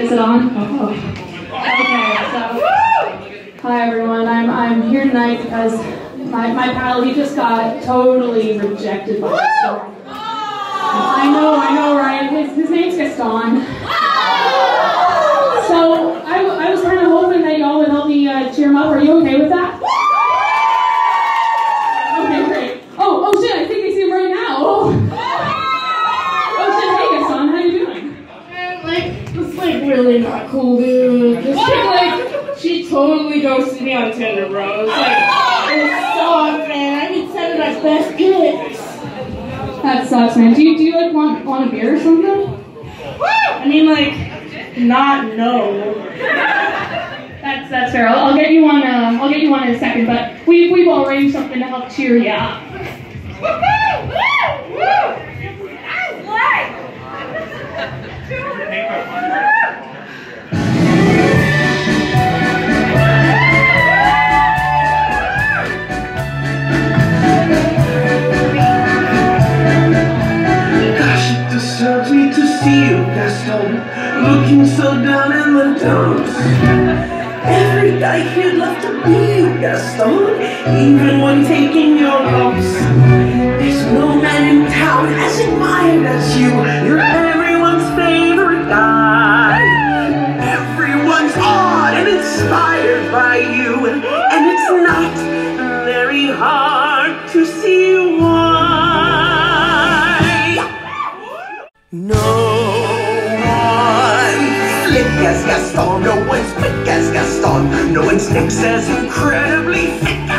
Is it on? Oh. Okay, so hi everyone. I'm I'm here tonight because my, my pal he just got totally rejected by storm. I know, I know, right? His, his name's Gaston. So I, w- I was kind of hoping that y'all would help me uh, cheer him up. Are you okay with that? Okay, great. Oh, oh shit! I think I see him right now. Oh, oh shit! Hey, Gaston, how you doing? Man, like, it's like really not cool, dude. This chick, like, she totally ghosted me on Tinder, bro. It was like, it sucked, man. I need send my best pics. That sucks, man. Do you do you like want want a beer or something? I mean, like, not no. That's that's fair. I'll, I'll get you one. Uh, I'll get you one in a second. But we we've all arranged something to help cheer you up. Down in the dumps. Every guy here'd love to be you, Gaston, even when taking your lumps. There's no man in town as admired as you. You're everyone's favorite guy. Everyone's awed and inspired by you, and it's not very hard to see why. Gaston, no one's quick as Gaston, no one's next as incredibly thick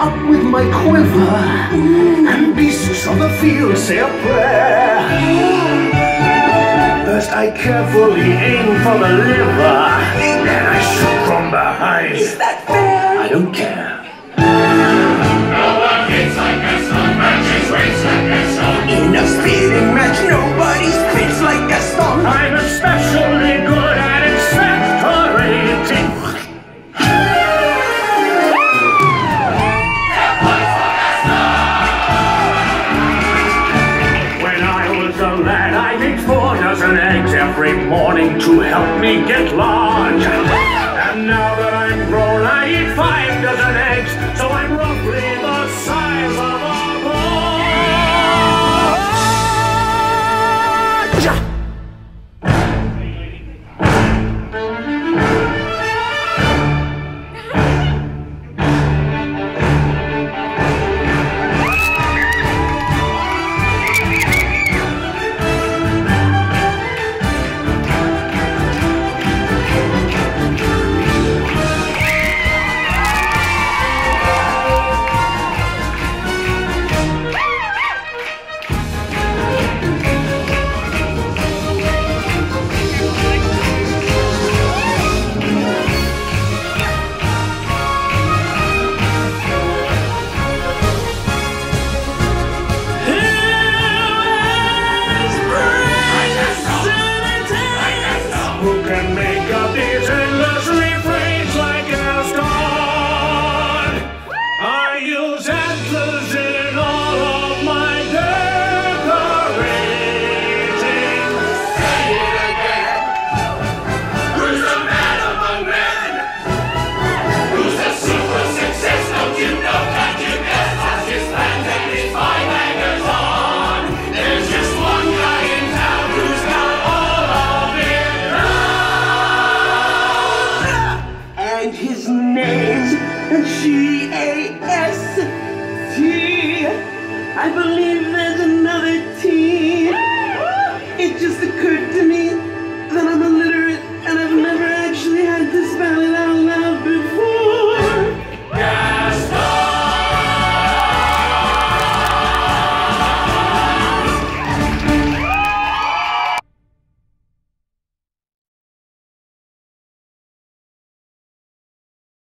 up with my quiver. And beasts of the field say a prayer. First, I carefully aim for the liver. Then I shoot from behind. Is that fair? I don't care. Morning to help me get large. And now Jacob is And his name. G-A-S-T. I believe there's another T. It just occurred to me